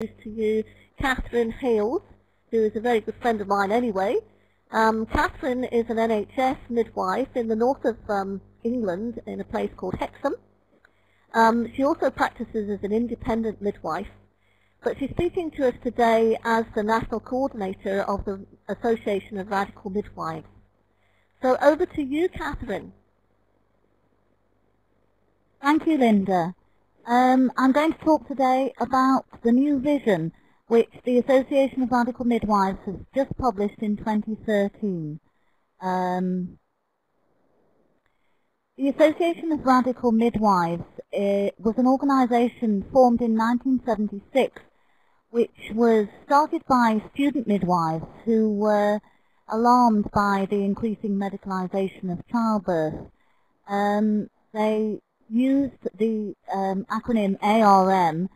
introduce to you Katherine Hales, who is a very good friend of mine anyway. Um, Katherine is an NHS midwife in the north of um, England in a place called Hexham. Um, she also practices as an independent midwife, but she's speaking to us today as the national coordinator of the Association of Radical Midwives. So over to you, Katherine. Thank you, Linda. Um, I'm going to talk today about the new vision which the Association of Radical Midwives has just published in 2013. Um, the Association of Radical Midwives uh, was an organisation formed in 1976 which was started by student midwives who were alarmed by the increasing medicalisation of childbirth. Um, they used the um, acronym ARM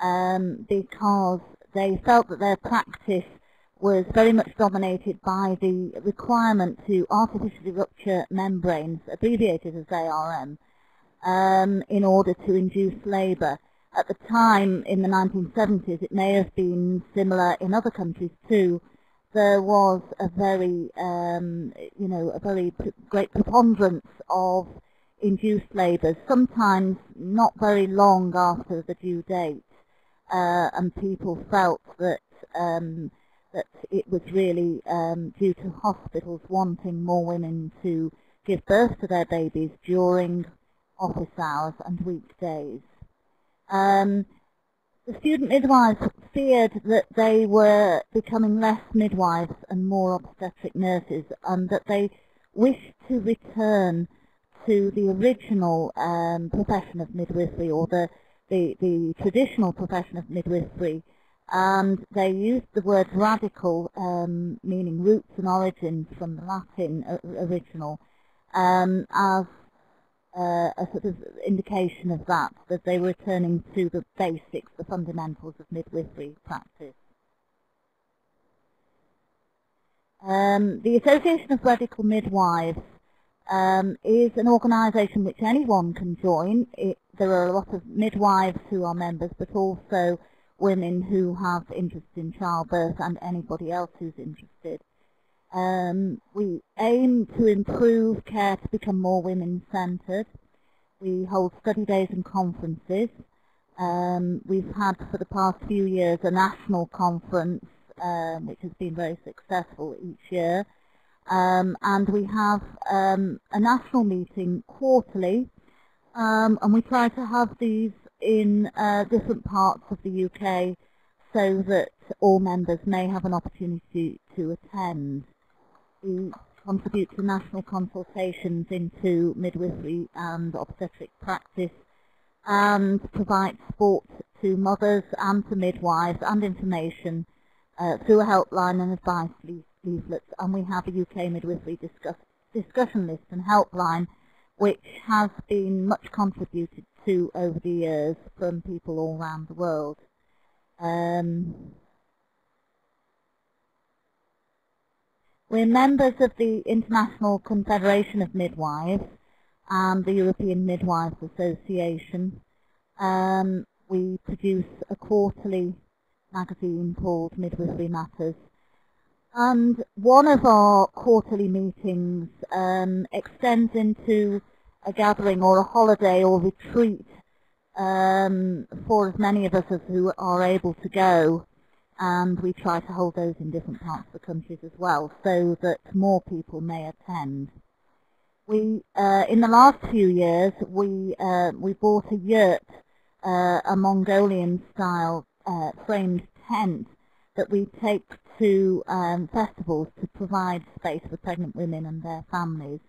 um, because they felt that their practice was very much dominated by the requirement to artificially rupture membranes, abbreviated as ARM, um, in order to induce labour. At the time, in the 1970s, it may have been similar in other countries too, there was a very, um, you know, a very great preponderance of induced labours, sometimes not very long after the due date, uh, and people felt that um, that it was really um, due to hospitals wanting more women to give birth to their babies during office hours and weekdays. Um, the student midwives feared that they were becoming less midwives and more obstetric nurses and that they wished to return to the original um, profession of midwifery or the, the, the traditional profession of midwifery and they used the word radical, um, meaning roots and origins from the Latin uh, original, um, as uh, a sort of indication of that, that they were returning to the basics, the fundamentals of midwifery practice. Um, the Association of Radical Midwives um, is an organisation which anyone can join. It, there are a lot of midwives who are members, but also women who have interest in childbirth and anybody else who's interested. Um, we aim to improve care to become more women-centred. We hold study days and conferences. Um, we've had for the past few years a national conference um, which has been very successful each year. Um, and we have um, a national meeting quarterly um, and we try to have these in uh, different parts of the UK so that all members may have an opportunity to attend. We contribute to national consultations into midwifery and obstetric practice and provide support to mothers and to midwives and information uh, through a helpline and advice leaflets and we have a UK midwifery discuss, discussion list and helpline which has been much contributed to over the years from people all around the world. Um, we're members of the International Confederation of Midwives and the European Midwives Association. Um, we produce a quarterly magazine called Midwifery Matters and one of our quarterly meetings um, extends into a gathering or a holiday or retreat um, for as many of us as who are able to go. And we try to hold those in different parts of the countries as well so that more people may attend. We, uh, in the last few years, we, uh, we bought a yurt, uh, a Mongolian-style uh, framed tent that we take to um, festivals to provide space for pregnant women and their families.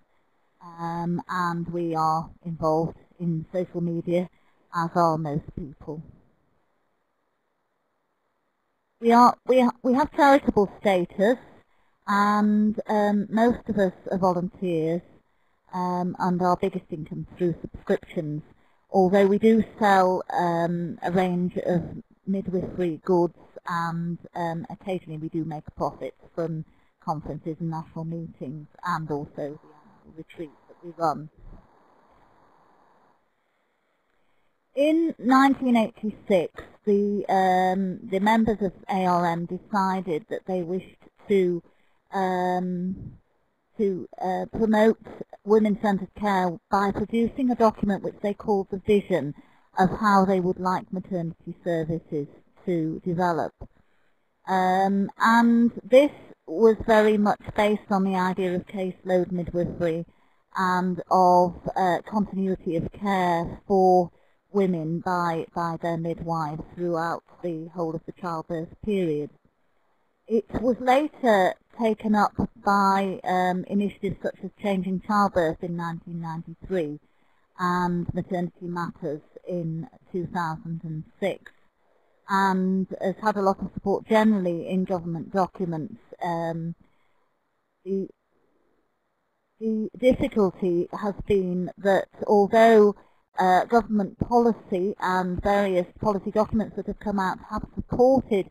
Um, and we are involved in social media, as are most people. We are we we have charitable status, and um, most of us are volunteers, um, and our biggest income through subscriptions. Although we do sell um, a range of midwifery goods and um, occasionally we do make profits from conferences and national meetings and also the annual retreats that we run. In 1986, the um, the members of ARM decided that they wished to um, to uh, promote women-centered care by producing a document which they called the vision of how they would like maternity services to develop. Um, and this was very much based on the idea of caseload midwifery and of uh, continuity of care for women by, by their midwives throughout the whole of the childbirth period. It was later taken up by um, initiatives such as Changing Childbirth in 1993 and Maternity Matters in 2006 and has had a lot of support generally in government documents. Um, the, the difficulty has been that although uh, government policy and various policy documents that have come out have supported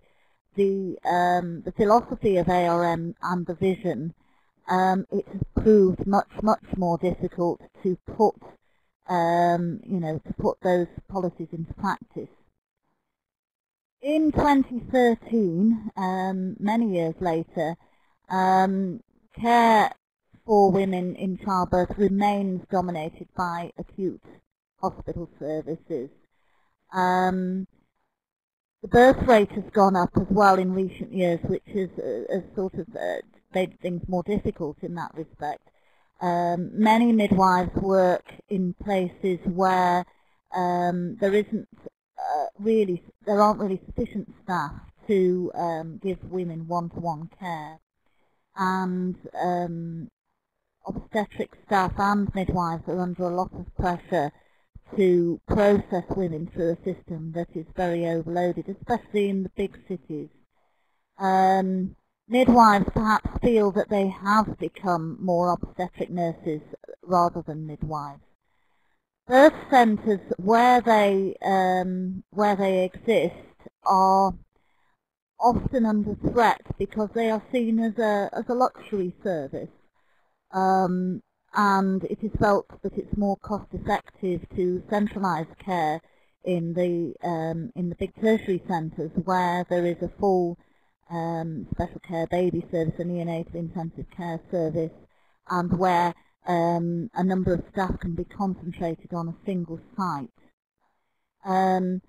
the, um, the philosophy of ARM and the vision, um, it has proved much, much more difficult to put, um, you know, to put those policies into practice. In 2013, um, many years later, um, care for women in childbirth remains dominated by acute hospital services. Um, the birth rate has gone up as well in recent years, which has, uh, sort of uh, made things more difficult in that respect. Um, many midwives work in places where um, there isn't uh, really, there aren't really sufficient staff to um, give women one-to-one -one care. And um, obstetric staff and midwives are under a lot of pressure to process women through a system that is very overloaded, especially in the big cities. Um, midwives perhaps feel that they have become more obstetric nurses rather than midwives. Birth centres, where they um, where they exist, are often under threat because they are seen as a as a luxury service. Um, and it is felt that it's more cost effective to centralise care in the um, in the big tertiary centres where there is a full um, special care baby service and neonatal intensive care service and where um, a number of staff can be concentrated on a single site. Um,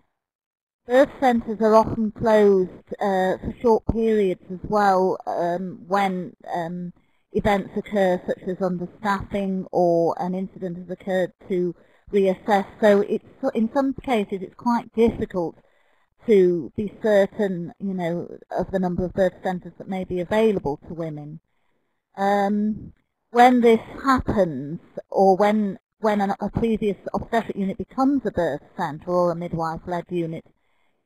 birth centres are often closed uh, for short periods as well um, when um, events occur such as understaffing or an incident has occurred to reassess. So it's in some cases it's quite difficult to be certain, you know, of the number of birth centres that may be available to women. Um, when this happens, or when when an, a previous obstetric unit becomes a birth centre or a midwife-led unit,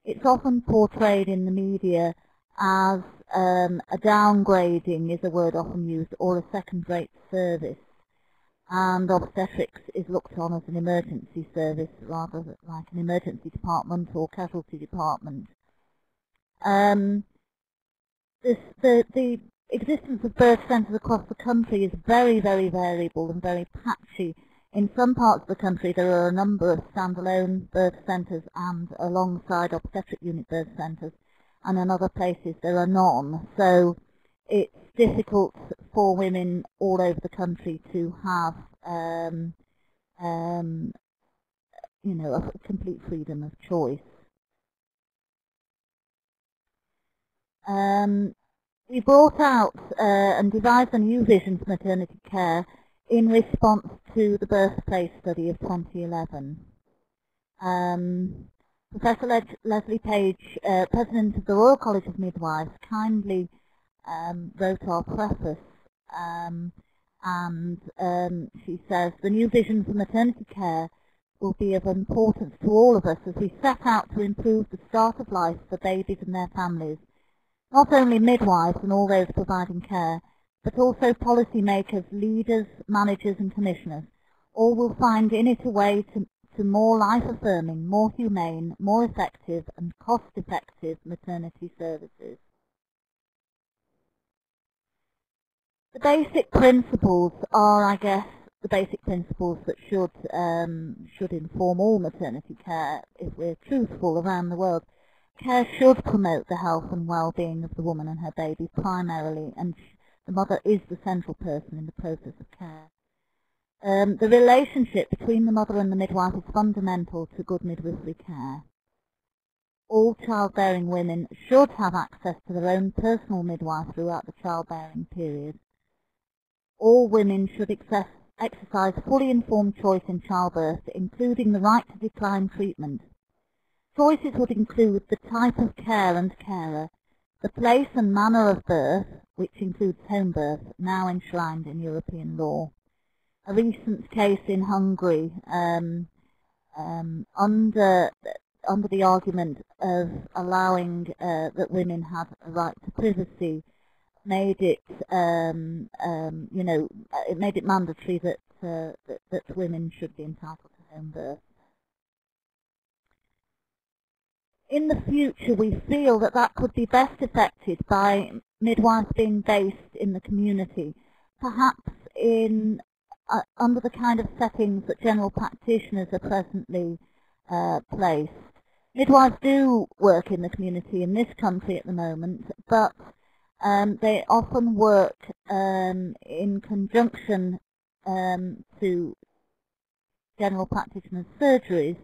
it's often portrayed in the media as um, a downgrading is a word often used, or a second-rate service. And obstetrics is looked on as an emergency service rather like an emergency department or casualty department. Um, this, the, the existence of birth centres across the country is very, very variable and very patchy. In some parts of the country there are a number of standalone birth centres and alongside obstetric unit birth centres and in other places there are none. So it's difficult for women all over the country to have, um, um, you know, a complete freedom of choice. Um, we brought out uh, and devised a new vision for maternity care in response to the birthplace study of 2011. Um, Professor Le Lesley Page, uh, President of the Royal College of Midwives, kindly um, wrote our preface um, and um, she says, the new vision for maternity care will be of importance to all of us as we set out to improve the start of life for babies and their families. Not only midwives and all those providing care, but also policymakers, leaders, managers and commissioners. All will find in it a way to to more life-affirming, more humane, more effective and cost-effective maternity services. The basic principles are, I guess, the basic principles that should um, should inform all maternity care if we're truthful around the world. Care should promote the health and well-being of the woman and her baby primarily, and the mother is the central person in the process of care. Um, the relationship between the mother and the midwife is fundamental to good midwifery care. All childbearing women should have access to their own personal midwife throughout the childbearing period. All women should access, exercise fully informed choice in childbirth, including the right to decline treatment. Choices would include the type of care and carer, the place and manner of birth, which includes home birth, now enshrined in European law. A recent case in Hungary um, um, under under the argument of allowing uh, that women have a right to privacy made it um, um, you know it made it mandatory that, uh, that that women should be entitled to home birth. In the future we feel that that could be best affected by midwives being based in the community, perhaps in uh, under the kind of settings that general practitioners are presently uh, placed. Midwives do work in the community in this country at the moment, but um, they often work um, in conjunction um, to general practitioners' surgeries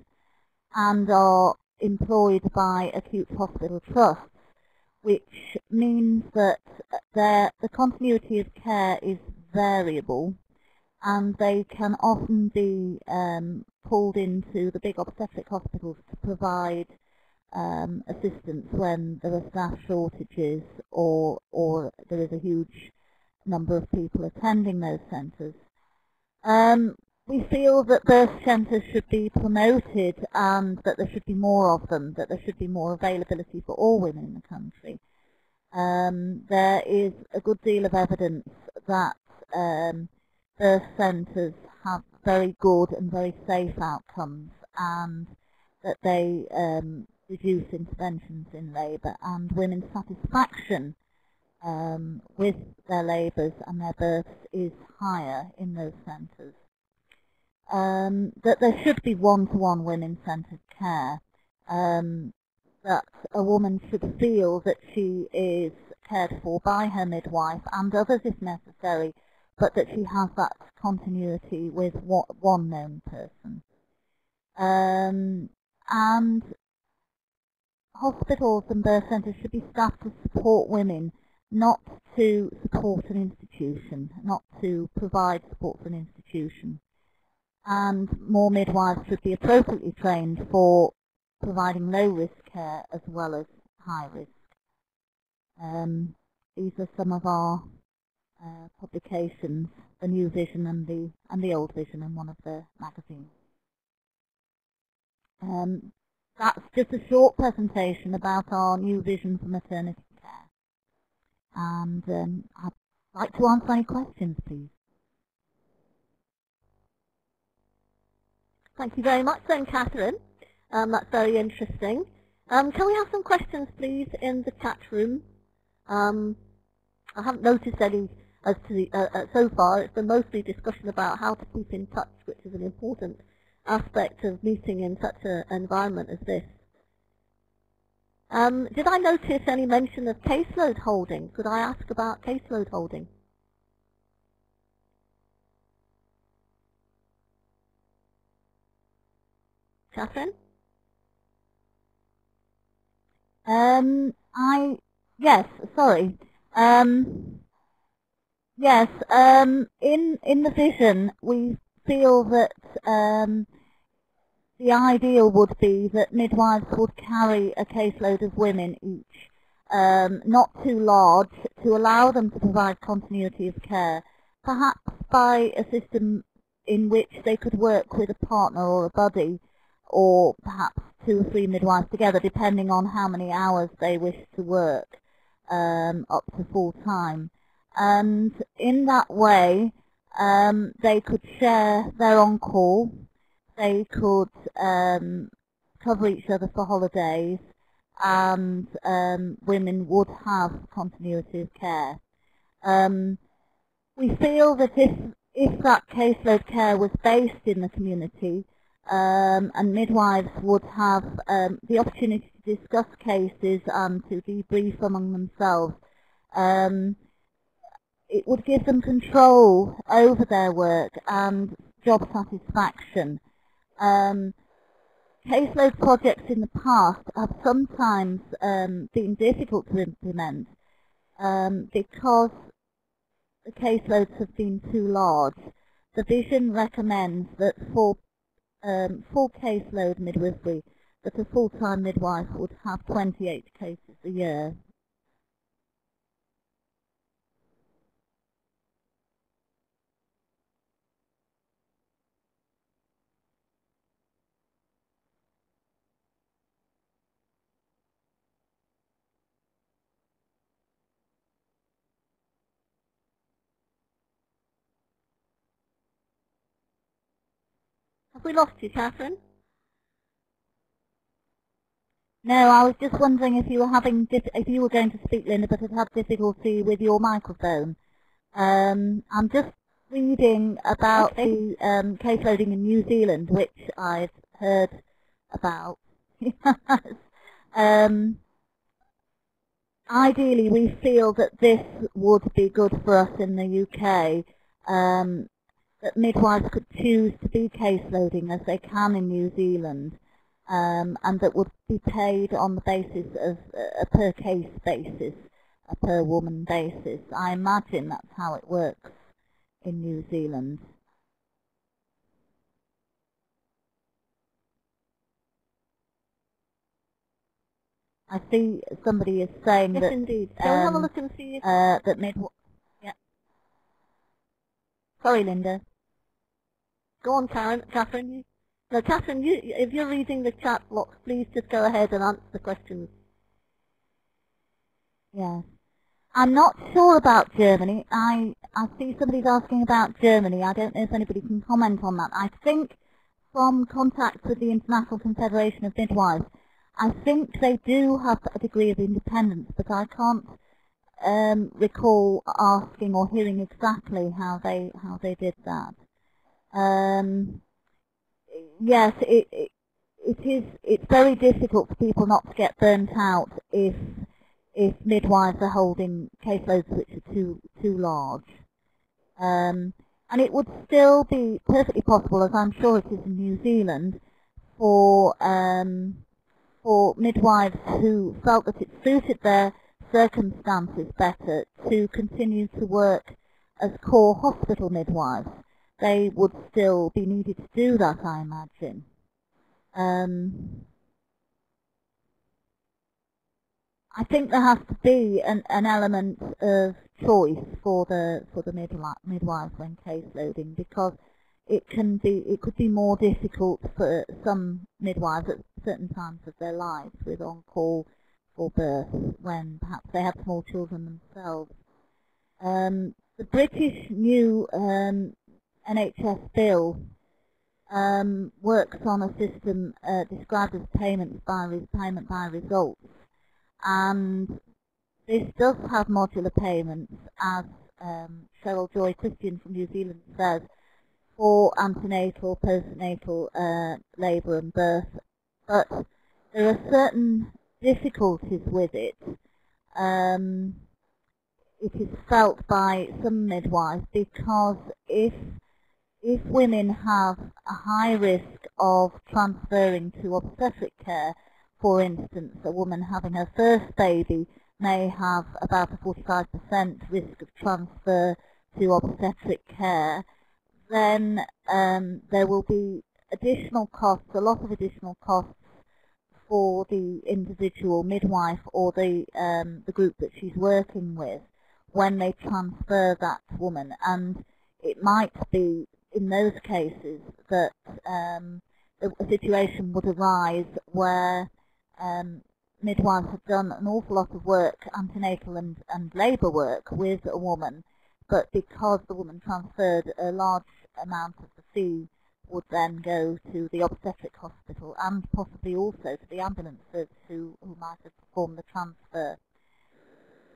and are employed by acute hospital trusts, which means that the continuity of care is variable and they can often be um, pulled into the big obstetric hospitals to provide um, assistance when there are staff shortages or, or there is a huge number of people attending those centres. Um, we feel that birth centres should be promoted and that there should be more of them, that there should be more availability for all women in the country. Um, there is a good deal of evidence that um, birth centres have very good and very safe outcomes and that they um, reduce interventions in labour and women's satisfaction um, with their labours and their births is higher in those centres um, that there should be one-to-one women-centred care, um, that a woman should feel that she is cared for by her midwife and others if necessary, but that she has that continuity with one known person. Um, and hospitals and birth centres should be staffed to support women, not to support an institution, not to provide support for an institution and more midwives should be appropriately trained for providing low-risk care as well as high-risk. Um, these are some of our uh, publications, the New Vision and the, and the Old Vision in one of the magazines. Um, that's just a short presentation about our new vision for maternity care. And um, I'd like to answer any questions, please. Thank you very much then, Katherine. Um, that's very interesting. Um, can we have some questions, please, in the chat room? Um, I haven't noticed any as to the, uh, uh, so far. It's been mostly discussion about how to keep in touch, which is an important aspect of meeting in such an environment as this. Um, did I notice any mention of caseload holding? Could I ask about caseload holding? Katherine? Um, I, yes, sorry. Um, yes, um, in, in the vision, we feel that um, the ideal would be that midwives would carry a caseload of women each, um, not too large, to allow them to provide continuity of care, perhaps by a system in which they could work with a partner or a buddy or perhaps two or three midwives together, depending on how many hours they wish to work, um, up to full time. And in that way, um, they could share their on-call, they could um, cover each other for holidays, and um, women would have continuity of care. Um, we feel that if, if that caseload care was based in the community, um, and midwives would have um, the opportunity to discuss cases and to debrief among themselves. Um, it would give them control over their work and job satisfaction. Um, caseload projects in the past have sometimes um, been difficult to implement um, because the caseloads have been too large. The vision recommends that for um, full caseload midwifery, that a full-time midwife would have 28 cases a year. Have we lost you, Katherine? No, I was just wondering if you were having if you were going to speak, Linda, but had had difficulty with your microphone. Um, I'm just reading about okay. the um, case loading in New Zealand, which I've heard about. um, ideally, we feel that this would be good for us in the UK. Um, that midwives could choose to be case loading as they can in New Zealand um, and that would be paid on the basis of a per case basis, a per woman basis. I imagine that's how it works in New Zealand. I see somebody is saying yes, that indeed. Um, have a look and see if... uh, that mid. Yeah. Sorry, Linda. Go on, Karen. Katherine. No, Katherine, you, if you're reading the chat box, please just go ahead and answer the questions. Yes. I'm not sure about Germany. I, I see somebody's asking about Germany. I don't know if anybody can comment on that. I think from contacts with the International Confederation of Midwives, I think they do have a degree of independence, but I can't um, recall asking or hearing exactly how they how they did that. Um, yes, it, it, it is. It's very difficult for people not to get burnt out if if midwives are holding caseloads which are too too large. Um, and it would still be perfectly possible, as I'm sure it is in New Zealand, for um, for midwives who felt that it suited their circumstances better to continue to work as core hospital midwives they would still be needed to do that, I imagine. Um, I think there has to be an, an element of choice for the for the midwives when case loading because it can be it could be more difficult for some midwives at certain times of their lives with on call for birth when perhaps they have small children themselves. Um, the British new um, NHS bill um, works on a system uh, described as payments by payment by results, and this does have modular payments, as um, Cheryl Joy Christian from New Zealand says, for antenatal, postnatal uh, labour and birth, but there are certain difficulties with it. Um, it is felt by some midwives because if if women have a high risk of transferring to obstetric care, for instance, a woman having her first baby may have about a 45% risk of transfer to obstetric care, then um, there will be additional costs, a lot of additional costs for the individual midwife or the um, the group that she's working with when they transfer that woman. And it might be in those cases that um, a situation would arise where um, midwives have done an awful lot of work, antenatal and, and labour work with a woman, but because the woman transferred a large amount of the fee would then go to the obstetric hospital and possibly also to the ambulances who, who might have performed the transfer.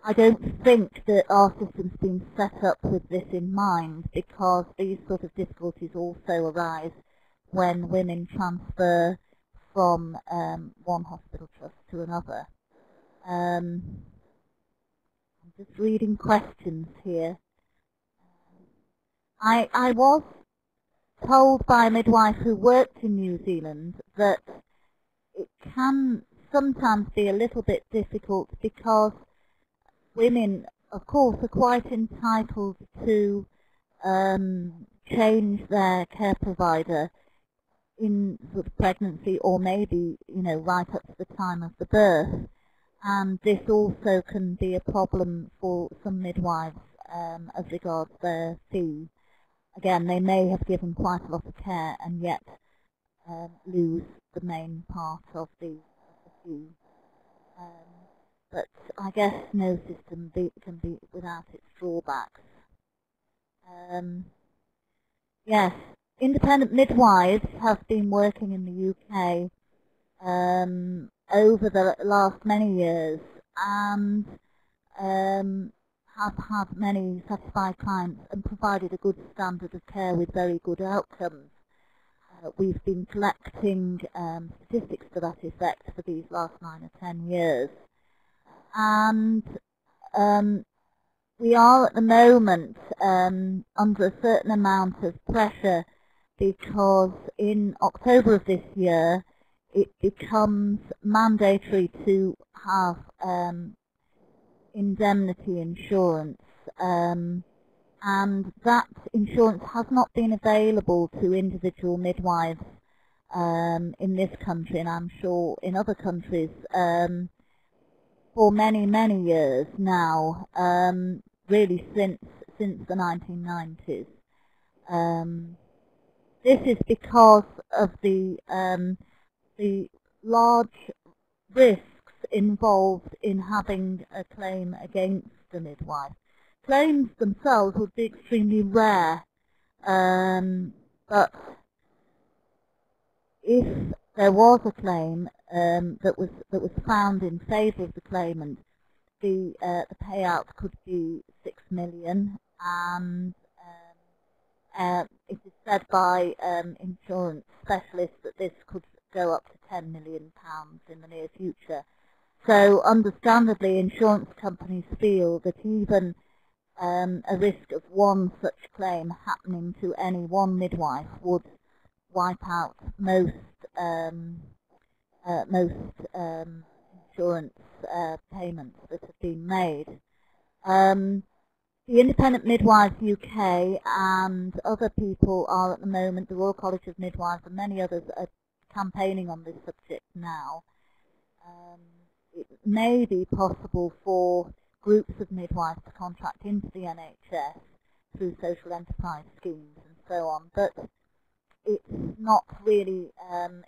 I don't think that our system's been set up with this in mind because these sort of difficulties also arise when women transfer from um, one hospital trust to another. Um, I'm just reading questions here. I, I was told by a midwife who worked in New Zealand that it can sometimes be a little bit difficult because women, of course, are quite entitled to um, change their care provider in of pregnancy or maybe, you know, right up to the time of the birth. And this also can be a problem for some midwives um, as regards their fee. Again, they may have given quite a lot of care and yet um, lose the main part of the, of the fee. But I guess no system can be without its drawbacks. Um, yes, independent midwives have been working in the UK um, over the last many years and um, have had many satisfied clients and provided a good standard of care with very good outcomes. Uh, we've been collecting um, statistics to that effect for these last nine or ten years. And um, we are at the moment um, under a certain amount of pressure because in October of this year it becomes mandatory to have um, indemnity insurance. Um, and that insurance has not been available to individual midwives um, in this country and I'm sure in other countries. Um, for many, many years now, um, really since since the 1990s. Um, this is because of the um, the large risks involved in having a claim against a midwife. Claims themselves would be extremely rare, um, but if there was a claim um, that was that was found in favour of the claimant, the uh, the payout could be six million, and um, uh, it is said by um, insurance specialists that this could go up to 10 million pounds in the near future. So understandably, insurance companies feel that even um, a risk of one such claim happening to any one midwife would wipe out most um, uh, most um, insurance uh, payments that have been made. Um, the Independent Midwives UK and other people are at the moment, the Royal College of Midwives and many others are campaigning on this subject now. Um, it may be possible for groups of midwives to contract into the NHS through social enterprise schemes and so on, but it's not really um,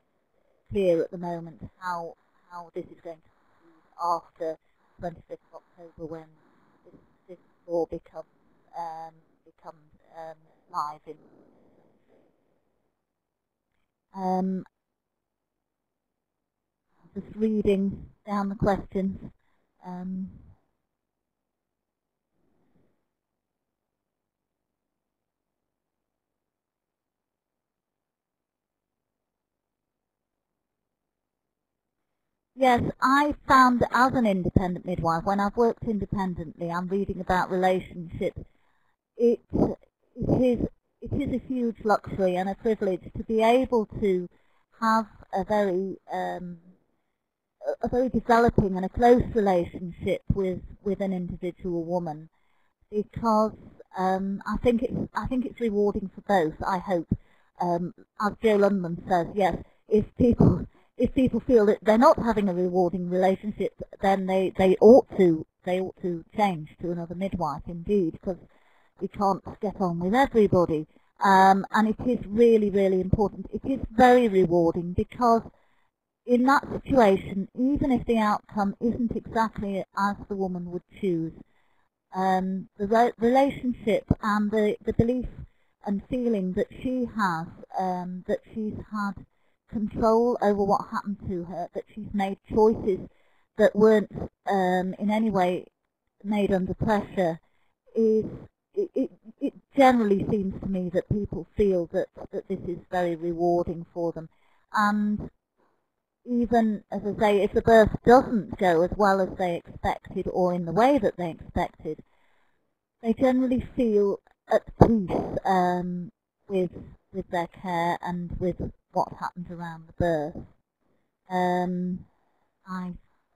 clear at the moment how how this is going to proceed after 25th of October when this, this law becomes um, becomes um, live in. Um, just reading down the questions. Um, Yes, I found as an independent midwife, when I've worked independently, I'm reading about relationships. It, it is it is a huge luxury and a privilege to be able to have a very um, a very developing and a close relationship with with an individual woman because um, I think it's I think it's rewarding for both. I hope, um, as Joe Lundman says, yes, if people if people feel that they're not having a rewarding relationship, then they, they ought to they ought to change to another midwife indeed, because we can't get on with everybody. Um, and it is really, really important. It is very rewarding because in that situation, even if the outcome isn't exactly as the woman would choose, um, the re relationship and the, the belief and feeling that she has, um, that she's had control over what happened to her, that she's made choices that weren't um, in any way made under pressure, is it, it, it generally seems to me that people feel that, that this is very rewarding for them. And even, as I say, if the birth doesn't go as well as they expected or in the way that they expected, they generally feel at peace um, with with their care and with what happens around the birth. Um, I,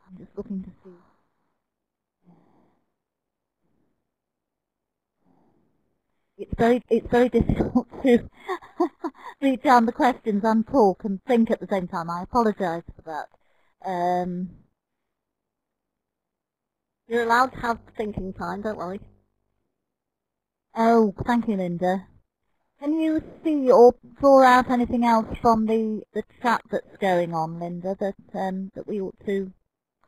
I'm just looking to see. It's very, it's very difficult to read down the questions and talk and think at the same time. I apologise for that. Um, You're allowed to have thinking time, don't worry. oh, thank you, Linda. Can you see or draw out anything else from the, the chat that's going on, Linda, that um, that we ought to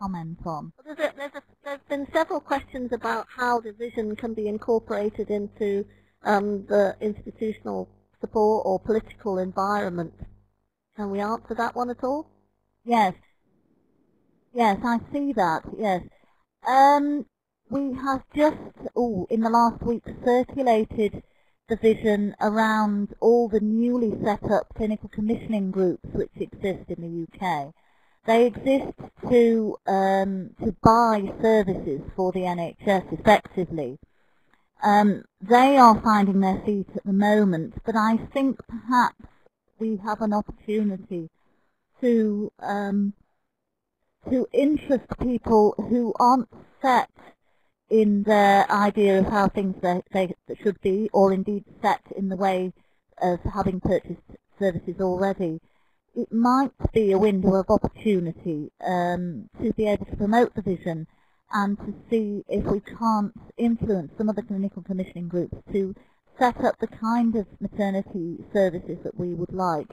comment on? Well, There's, a, there's, a, there's been several questions about how the vision can be incorporated into um, the institutional support or political environment. Can we answer that one at all? Yes. Yes, I see that, yes. Um, we have just, oh, in the last week circulated the vision around all the newly set up clinical commissioning groups which exist in the UK. They exist to, um, to buy services for the NHS effectively. Um, they are finding their feet at the moment, but I think perhaps we have an opportunity to um, to interest people who aren't set in their idea of how things they, they should be, or indeed set in the way of having purchased services already. It might be a window of opportunity um, to be able to promote the vision and to see if we can't influence some of the clinical commissioning groups to set up the kind of maternity services that we would like.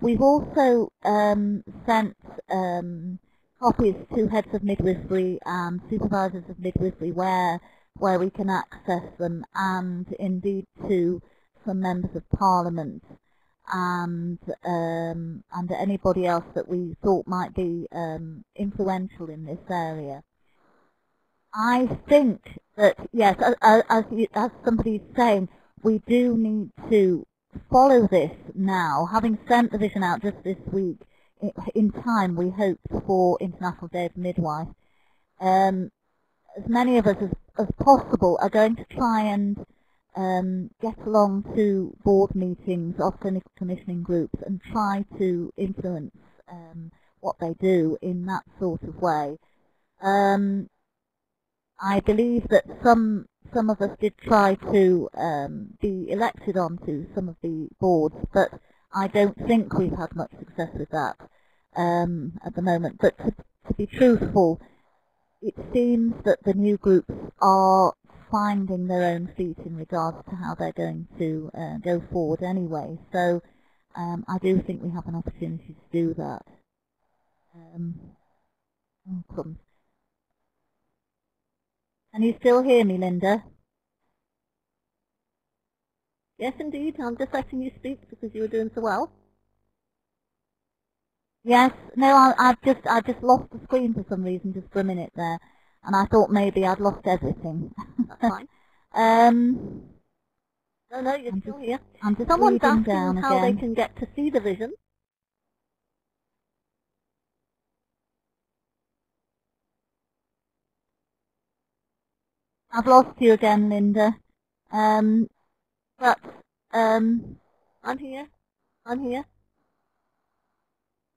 We've also um, sent um, copies to heads of midwifery and supervisors of midwifery where where we can access them and indeed to some members of parliament and um, and anybody else that we thought might be um, influential in this area. I think that yes, as, as, as somebody's saying, we do need to follow this now. Having sent the vision out just this week, in time we hope for International Day of Midwife. Um, as many of us as, as possible are going to try and um, get along to board meetings of clinical commissioning groups and try to influence um, what they do in that sort of way. Um, I believe that some some of us did try to um, be elected onto some of the boards, but I don't think we've had much success with that um, at the moment. But to, to be truthful, it seems that the new groups are finding their own feet in regards to how they're going to uh, go forward anyway. So um, I do think we have an opportunity to do that. Um, Can you still hear me, Linda? Yes, indeed. I'm just letting you speak because you were doing so well. Yes. No, I, I've just I just lost the screen for some reason just for a minute there, and I thought maybe I'd lost everything. That's fine. um. No, no, you're I'm still just, here. I'm just Someone's asking down how again. they can get to see the vision. I've lost you again, Linda. Um, but um, I'm here. I'm here.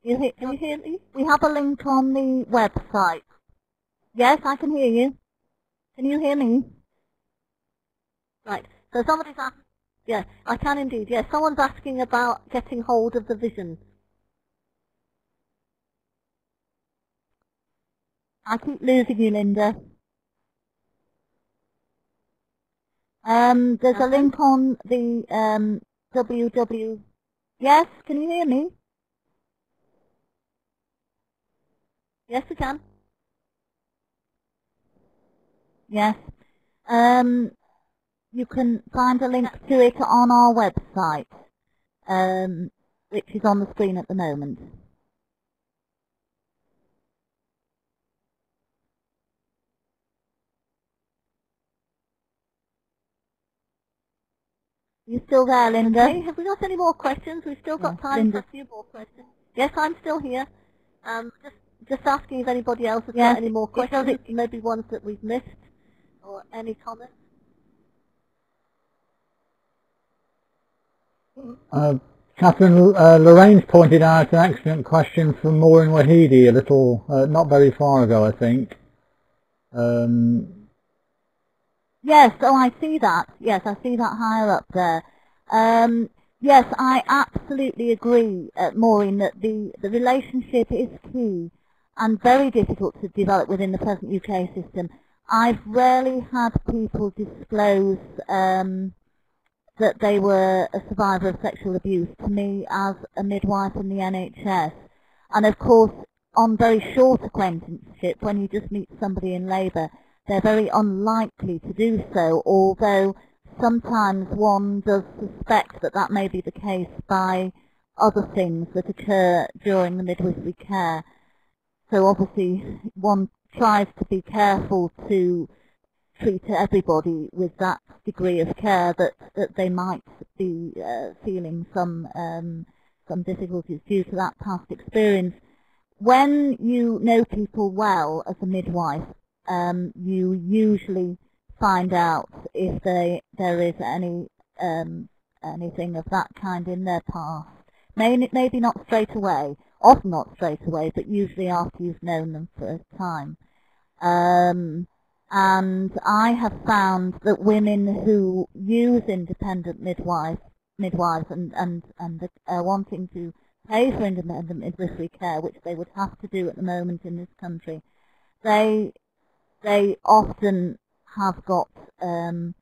you he- Can you hear me? we have a link on the website. Yes, I can hear you. Can you hear me? Right. So somebody's asking. Yeah, I can indeed. Yes, someone's asking about getting hold of the vision. I keep losing you, Linda. Um, there's a link on the um, www. Yes, can you hear me? Yes, we can. Yes. Um, you can find a link to it on our website, um, which is on the screen at the moment. You still there, Linda? Okay, have we got any more questions? We've still got Yes, time Linda. for a few more questions. Yes, I'm still here. Um, just, just asking if anybody else has Yes, got any more it questions, maybe ones that we've missed, or any comments. Uh, Katherine, uh, Lorraine's pointed out an excellent question from Maureen Wahidi a little, uh, not very far ago, I think. Um, Yes, oh, I see that. Yes, I see that higher up there. Um, yes, I absolutely agree, uh, Maureen, that the, the relationship is key and very difficult to develop within the present UK system. I've rarely had people disclose um, that they were a survivor of sexual abuse to me as a midwife in the NHS. And of course, on very short acquaintanceship, when you just meet somebody in labour, they're very unlikely to do so, although sometimes one does suspect that that may be the case by other things that occur during the midwifery care. So obviously one tries to be careful to treat everybody with that degree of care that, that they might be uh, feeling some um, some difficulties due to that past experience. When you know people well as a midwife, um, you usually find out if they, there is any um, anything of that kind in their past. Maybe, not straight away, often not straight away, but usually after you've known them for a time. Um, and I have found that women who use independent midwives, midwives and, and, and are wanting to pay for independent midwifery care, which they would have to do at the moment in this country, they they often have got um,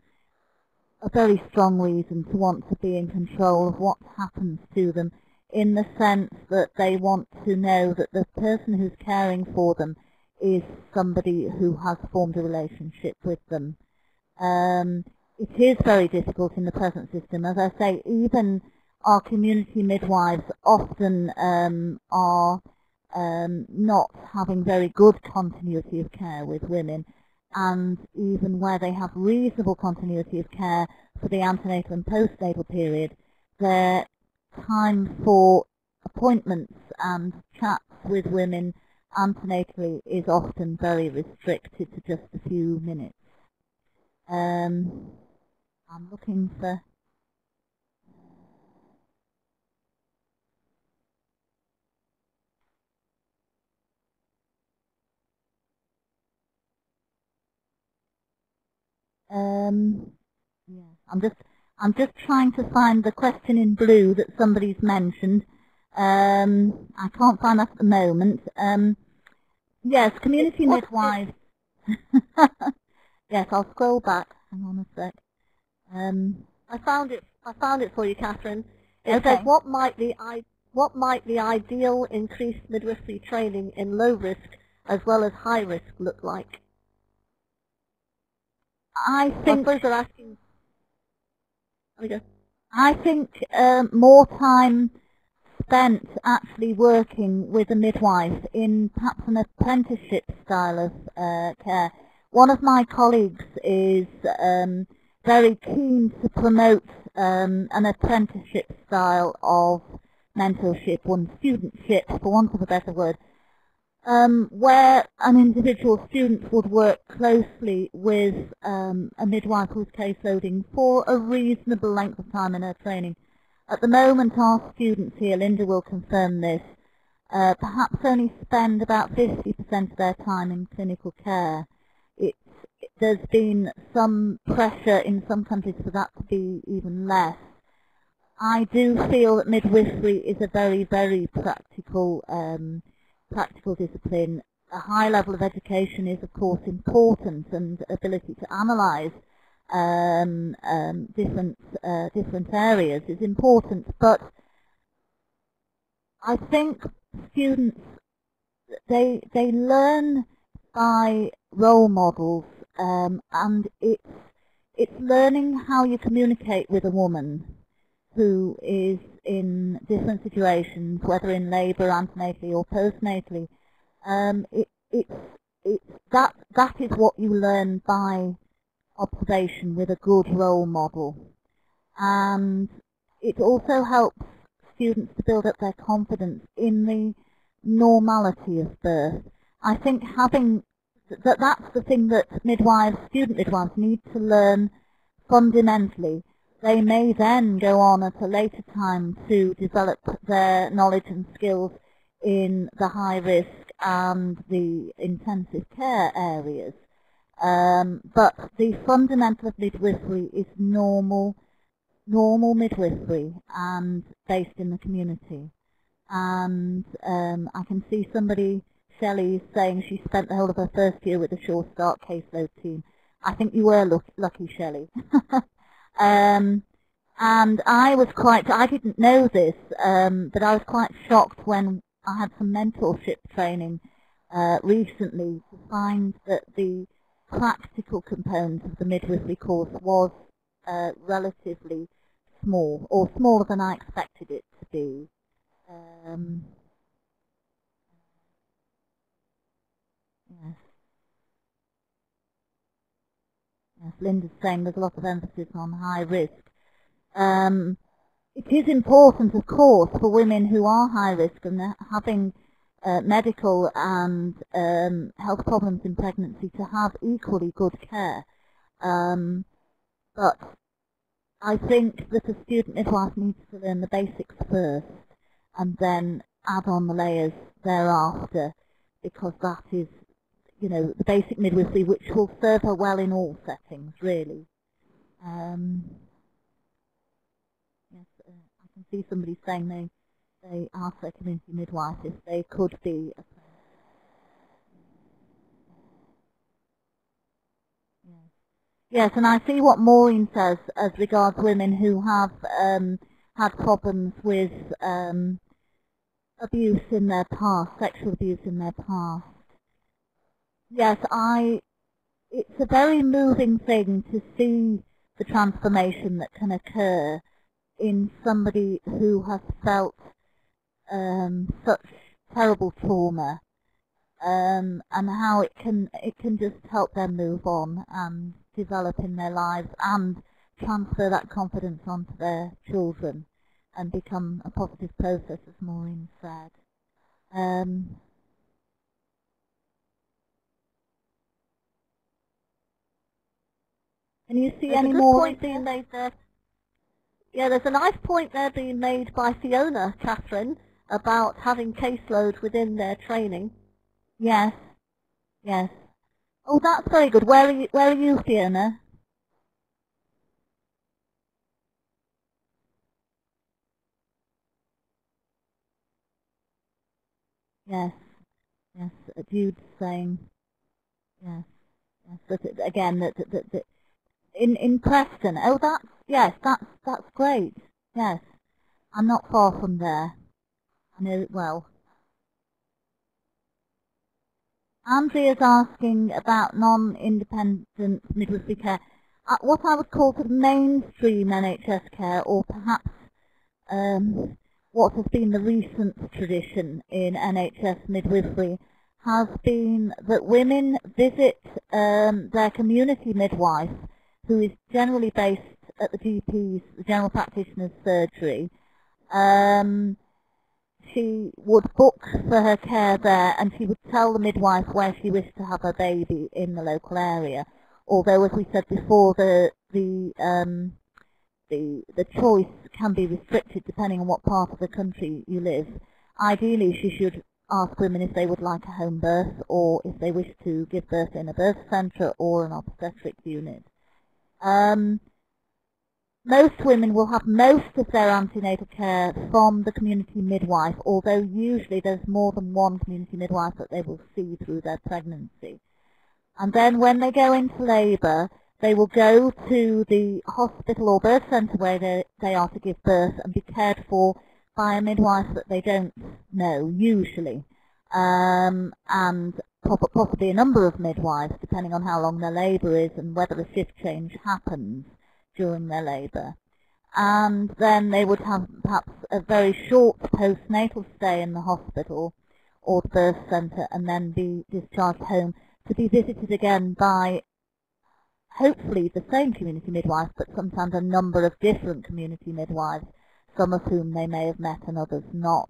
a very strong reason to want to be in control of what happens to them in the sense that they want to know that the person who's caring for them is somebody who has formed a relationship with them. Um, it is very difficult in the present system. As I say, even our community midwives often um, are um, not having very good continuity of care with women and even where they have reasonable continuity of care for the antenatal and postnatal period, their time for appointments and chats with women antenatally is often very restricted to just a few minutes. Um, I'm looking for Um, yeah, I'm just I'm just trying to find the question in blue that somebody's mentioned. Um, I can't find that at the moment. Um, yes, community What's midwives. yes, I'll scroll back. Hang on a sec. Um, I found it. I found it for you, Katherine. It Okay. says what might the I, what might the ideal increased midwifery training in low risk as well as high risk look like? I I think they're asking. There. I think um, more time spent actually working with a midwife in perhaps an apprenticeship style of uh, care. One of my colleagues is um, very keen to promote um, an apprenticeship style of mentorship, one studentship, for want of a better word, um, where an individual student would work closely with um, a midwife who's caseloading for a reasonable length of time in her training. At the moment, our students here, Linda will confirm this, uh, perhaps only spend about 50% of their time in clinical care. It's, there's been some pressure in some countries for that to be even less. I do feel that midwifery is a very, very practical um, practical discipline. A high level of education is, of course, important, and ability to analyse um, um, different uh, different areas is important. But I think students they they learn by role models, um, and it's it's learning how you communicate with a woman who is in different situations, whether in labour, antenatally or postnatally, um, it, it's, that, that is what you learn by observation with a good role model. and it also helps students to build up their confidence in the normality of birth. I think having that that's the thing that midwives, student midwives need to learn fundamentally. They may then go on at a later time to develop their knowledge and skills in the high risk and the intensive care areas. Um, but the fundamental of midwifery is normal, normal midwifery and based in the community. And um, I can see somebody, Shelley, saying she spent the whole of her first year with the Sure Start caseload team. I think you were lucky, lucky Shelley. um, and I was quite, I didn't know this, um, but I was quite shocked when I had some mentorship training uh, recently to find that the practical component of the midwifery course was uh, relatively small, or smaller than I expected it to be. Um, yes. Yes, Linda's saying there's a lot of emphasis on high risk. Um, it is important, of course, for women who are high risk and having uh, medical and um, health problems in pregnancy to have equally good care. Um, but I think that a student midwife needs to learn the basics first and then add on the layers thereafter because that is, you know, the basic midwifery which will serve her well in all settings, really. Um, yes, uh, I can see somebody saying they they ask their community midwife if they could be a Yes. yes, and I see what Maureen says as regards women who have um, had problems with um, abuse in their past, sexual abuse in their past. Yes, I. It's a very moving thing to see the transformation that can occur in somebody who has felt um, such terrible trauma um, and how it can it can just help them move on and develop in their lives and transfer that confidence onto their children and become a positive process, as Maureen said. Um, can you see there's any a more? point being made there. Yeah, there's a nice point there being made by Fiona, Katherine, about having caseload within their training. Yes, yes. Oh, that's very good. Where are you, where are you Fiona? Yes, yes. Jude saying, yes, yes. But again, that, that, that, that in in Preston. Oh, that's yes, that's that's great. Yes, I'm not far from there. I know it well. Andrea's asking about non-independent midwifery care. Uh, what I would call the mainstream NHS care, or perhaps um, what has been the recent tradition in NHS midwifery, has been that women visit um, their community midwife, who is generally based at the GP's, the general practitioner's surgery, um, she would book for her care there and she would tell the midwife where she wished to have her baby in the local area. Although, as we said before, the the um, the the choice can be restricted depending on what part of the country you live. Ideally, she should ask women if they would like a home birth or if they wish to give birth in a birth centre or an obstetric unit. Um, most women will have most of their antenatal care from the community midwife, although usually there's more than one community midwife that they will see through their pregnancy. And then when they go into labour, they will go to the hospital or birth centre where they, they are to give birth and be cared for by a midwife that they don't know, usually. Um, and possibly a number of midwives, depending on how long their labour is and whether a shift change happens during their labour. And then they would have perhaps a very short postnatal stay in the hospital or the birth centre and then be discharged home to be visited again by hopefully the same community midwife, but sometimes a number of different community midwives, some of whom they may have met and others not.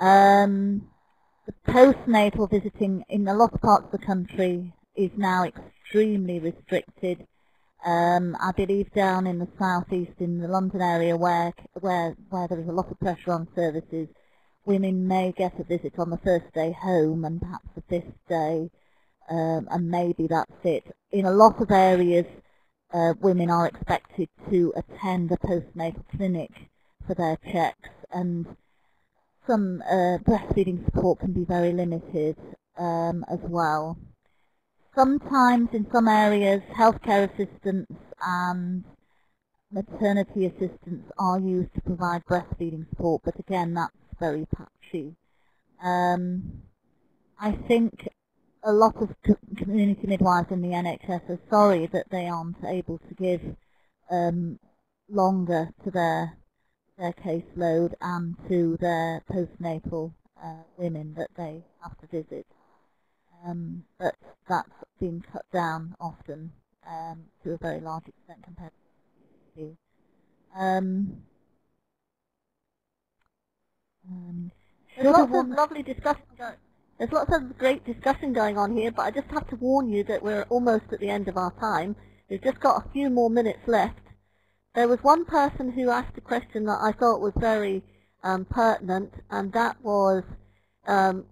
Um, the postnatal visiting in a lot of parts of the country is now extremely restricted. Um, I believe down in the southeast, in the London area, where where where there is a lot of pressure on services, women may get a visit on the first day home and perhaps the fifth day, um, and maybe that's it. In a lot of areas, uh, women are expected to attend a postnatal clinic for their checks, and some uh, breastfeeding support can be very limited um, as well. Sometimes in some areas healthcare assistants and maternity assistants are used to provide breastfeeding support, but again that's very patchy. Um, I think a lot of community midwives in the NHS are sorry that they aren't able to give um, longer to their their caseload and to their postnatal uh, women that they have to visit. Um, but that's been cut down often um, to a very large extent compared to um, um, There's lots of lovely discussion going there's lots of great discussion going on here, but I just have to warn you that we're almost at the end of our time. We've just got a few more minutes left. There was one person who asked a question that I thought was very um, pertinent, and that was um,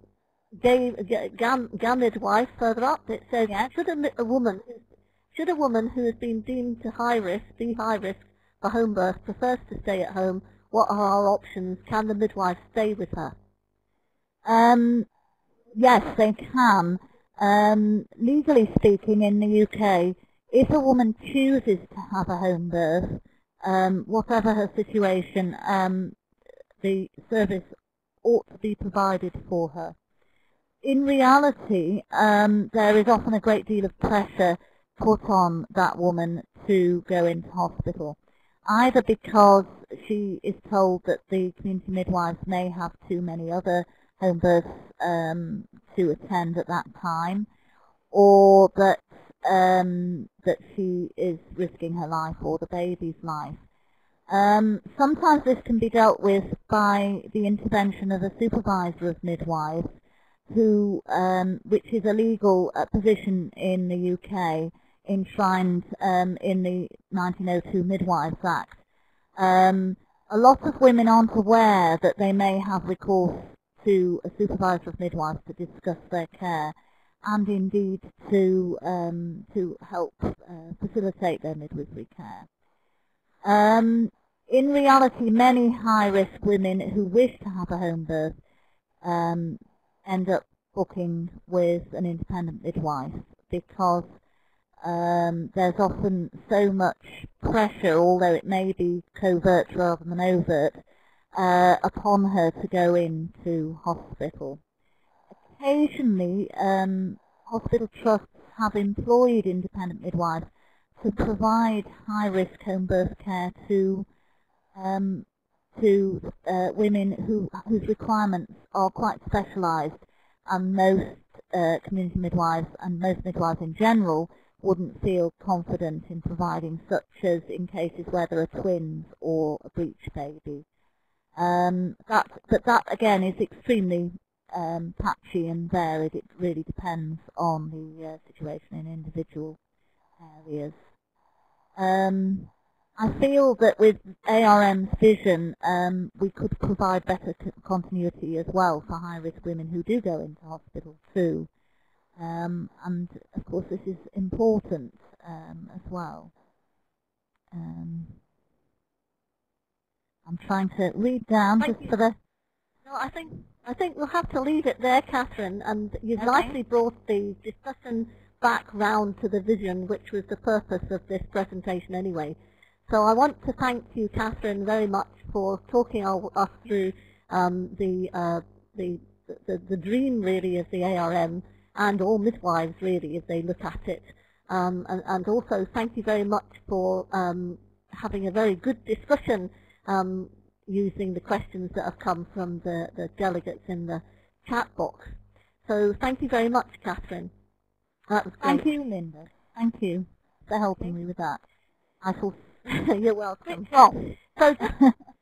gay, gam, gamid wife further up. It says, should a, a woman should a woman who has been deemed to high risk, be high risk for home birth, prefers to stay at home, what are our options? Can the midwife stay with her? Um, yes, they can. Um, legally speaking, in the UK, if a woman chooses to have a home birth, um, whatever her situation, um, the service ought to be provided for her. In reality, um, there is often a great deal of pressure put on that woman to go into hospital, either because she is told that the community midwives may have too many other home births um, to attend at that time, or that um, that she is risking her life or the baby's life. Um, sometimes this can be dealt with by the intervention of a supervisor of midwives, who, um, which is a legal uh, position in the UK, enshrined um, in the 1902 Midwives Act. Um, a lot of women aren't aware that they may have recourse to a supervisor of midwives to discuss their care and indeed to um, to help uh, facilitate their midwifery care. Um, in reality, many high-risk women who wish to have a home birth um, end up booking with an independent midwife because um, there's often so much pressure, although it may be covert rather than overt, uh, upon her to go into hospital. Occasionally, um, hospital trusts have employed independent midwives to provide high-risk home birth care to um, to uh, women who whose requirements are quite specialised, and most uh, community midwives and most midwives in general wouldn't feel confident in providing, such as in cases where there are twins or a breech baby. Um, that, but that again is extremely um, patchy and varied. It really depends on the uh, situation in individual areas. Um, I feel that with ARM's vision, um, we could provide better continuity as well for high-risk women who do go into hospital too. Um, and of course this is important um, as well. Um, I'm trying to read down Thank just you. for the... No, I think I think we'll have to leave it there, Katherine, and you've okay. nicely brought the discussion back round to the vision, which was the purpose of this presentation anyway. So I want to thank you, Katherine, very much for talking us through um, the, uh, the, the, the dream, really, of the ARM and all midwives, really, as they look at it. Um, and, and, also thank you very much for um, having a very good discussion um, using the questions that have come from the, the delegates in the chat box. So thank you very much, Katherine. That was great. Thank you, Linda. Thank you. for helping me with that. I shall You're welcome. So